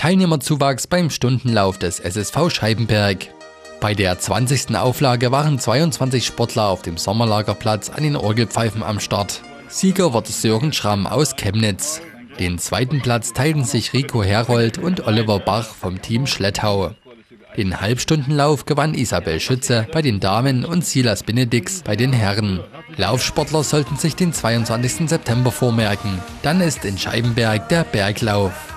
Teilnehmerzuwachs beim Stundenlauf des SSV Scheibenberg. Bei der 20. Auflage waren 22 Sportler auf dem Sommerlagerplatz an den Orgelpfeifen am Start. Sieger wurde Sören Schramm aus Chemnitz. Den zweiten Platz teilten sich Rico Herold und Oliver Bach vom Team Schlettau. Den Halbstundenlauf gewann Isabel Schütze bei den Damen und Silas Benedix bei den Herren. Laufsportler sollten sich den 22. September vormerken. Dann ist in Scheibenberg der Berglauf.